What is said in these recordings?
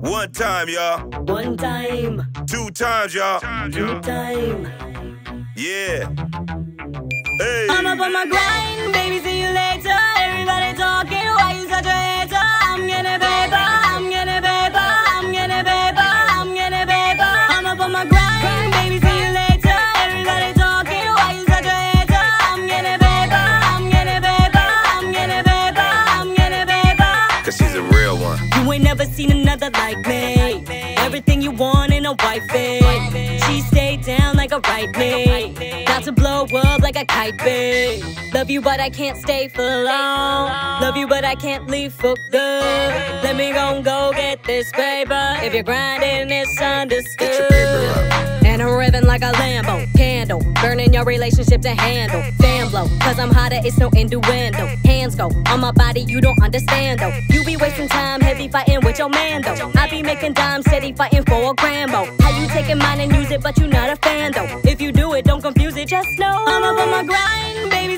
One time, y'all. One time, Two times, y'all. two time. Yeah. Hey. I'm up on my grind, baby. Ain't never seen another like me. Everything you want in a wifey. She stayed down like a right knee. Not to blow up like a kite, babe. Love you, but I can't stay for long. Love you, but I can't leave for good. Let me go and go get this paper. If you're grinding, it's understood. And I'm revving like a Lambo candle, burning your relationship to handle. Fan blow, cause I'm hotter, it's no innuendo. Hands go on my body, you don't understand though. You be wasting time, heavy fighting with your man though. I be making dimes, steady fighting for a Grambo. How you taking mine and use it, but you not a fan though. If you do it, don't confuse it, just know. I'm up on my grind, baby,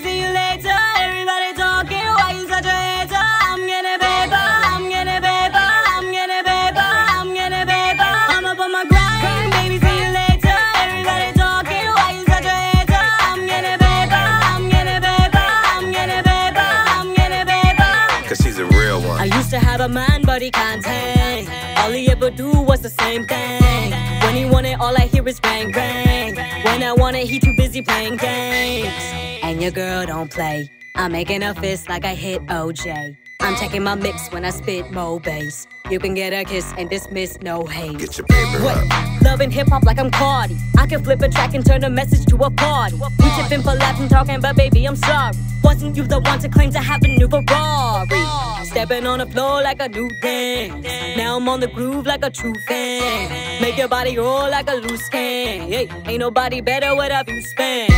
a man, but he can't hang. All he ever do was the same thing. When he want it, all I hear is bang bang. When I want it, he too busy playing games. And your girl don't play. I'm making a fist like I hit OJ. I'm checking my mix when I spit mo bass. You can get a kiss and dismiss no hate. Get your paper What? up. Loving hip hop like I'm Cardi. I can flip a track and turn a message to a party. You tipping for laughing, talking, but baby, I'm sorry. Wasn't you the one to claim to have a new Ferrari? Stepping on the floor like a new dance. Now I'm on the groove like a true fan. Make your body roll like a loose can. Hey, ain't nobody better whatever you spend.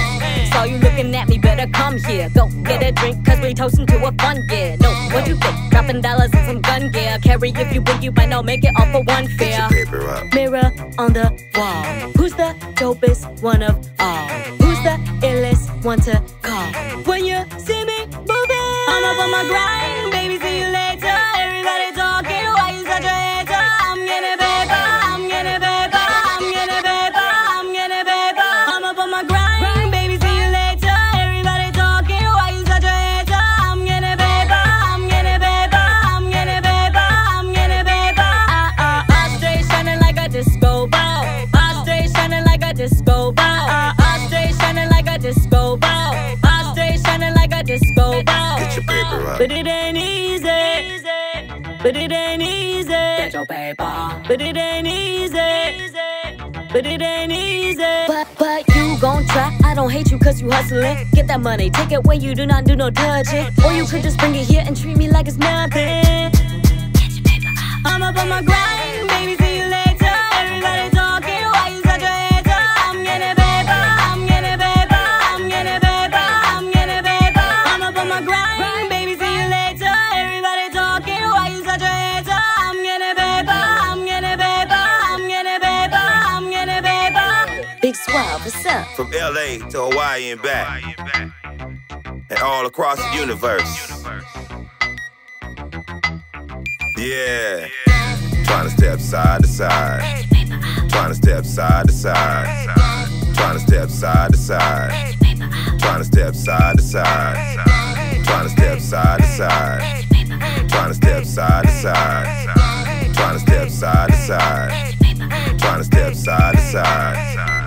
Saw you looking at me, better come here. Go get a drink, cause we toasting to a fun year. No, what you think? Dropping dollars and some gun gear. Carry if you win, you might not make it all for one your paper up. Mirror on the wall. Who's the dopest one of all? Who's the illest one to call? When a disco ball. I, I stay shining like a disco ball. I stay shining like a disco ball. Get your paper up. But it ain't easy. But it ain't easy. Get your paper. But it ain't easy. But it ain't easy. But but you gon' try. I don't hate you cause you hustling. Get that money, take it when you do not do no touching. Or you could just bring it here and treat me like it's nothing. Get your paper up. I'm up on my grind, paper. What's up? From LA to Hawaii and back. And all across the universe. Yeah. Trying to step side to side. Trying to step side to side. Trying to step side to side. Trying to step side to side. Trying to step side to side. Trying to step side to side. Trying to step side to side. Trying to step side to side.